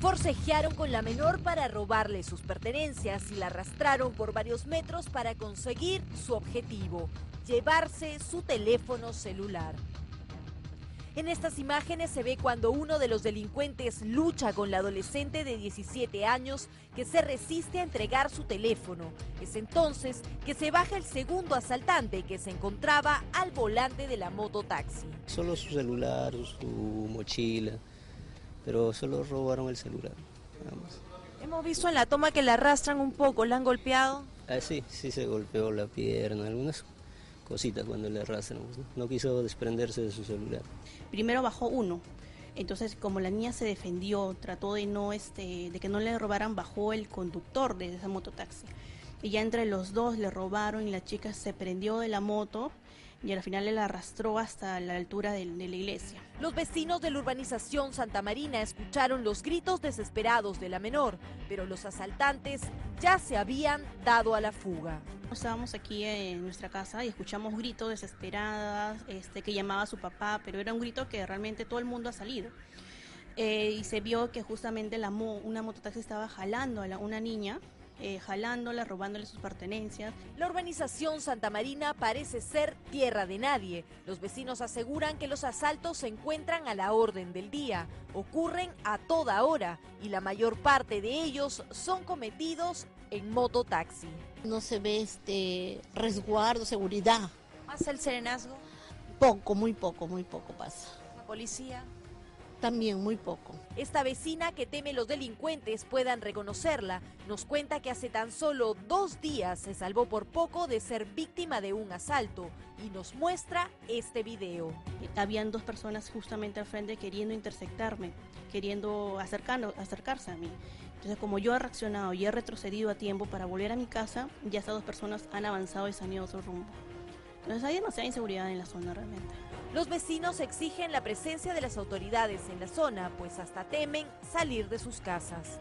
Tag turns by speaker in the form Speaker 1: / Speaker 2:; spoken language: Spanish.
Speaker 1: Forcejearon con la menor para robarle sus pertenencias y la arrastraron por varios metros para conseguir su objetivo, llevarse su teléfono celular. En estas imágenes se ve cuando uno de los delincuentes lucha con la adolescente de 17 años que se resiste a entregar su teléfono. Es entonces que se baja el segundo asaltante que se encontraba al volante de la mototaxi.
Speaker 2: Solo su celular, su mochila, pero solo robaron el celular.
Speaker 1: Hemos visto en la toma que la arrastran un poco, la han golpeado.
Speaker 2: Ah, sí, sí se golpeó la pierna, algunas cositas cuando le arrastran. ¿no? no quiso desprenderse de su celular.
Speaker 3: primero bajó uno. Entonces, como la niña se defendió, trató de no este, de que no le robaran, bajó el conductor de esa mototaxi. Y ya entre los dos le robaron y la chica se prendió de la moto y al final la arrastró hasta la altura de, de la iglesia.
Speaker 1: Los vecinos de la urbanización Santa Marina escucharon los gritos desesperados de la menor, pero los asaltantes ya se habían dado a la fuga.
Speaker 3: Estábamos aquí en nuestra casa y escuchamos gritos desesperadas, este, que llamaba a su papá, pero era un grito que realmente todo el mundo ha salido. Eh, y se vio que justamente la mo- una mototaxi estaba jalando a la- una niña, eh, jalándola, robándole sus pertenencias.
Speaker 1: La urbanización Santa Marina parece ser tierra de nadie. Los vecinos aseguran que los asaltos se encuentran a la orden del día, ocurren a toda hora y la mayor parte de ellos son cometidos en mototaxi.
Speaker 4: No se ve este resguardo, seguridad.
Speaker 1: ¿Pasa el serenazgo?
Speaker 4: Poco, muy poco, muy poco pasa.
Speaker 1: ¿La policía?
Speaker 4: También muy poco.
Speaker 1: Esta vecina que teme los delincuentes puedan reconocerla, nos cuenta que hace tan solo dos días se salvó por poco de ser víctima de un asalto y nos muestra este video.
Speaker 3: Habían dos personas justamente al frente queriendo intersectarme, queriendo acercarse a mí. Entonces, como yo he reaccionado y he retrocedido a tiempo para volver a mi casa, ya estas dos personas han avanzado y se han ido a su rumbo. Entonces, hay demasiada inseguridad en la zona realmente.
Speaker 1: Los vecinos exigen la presencia de las autoridades en la zona, pues hasta temen salir de sus casas.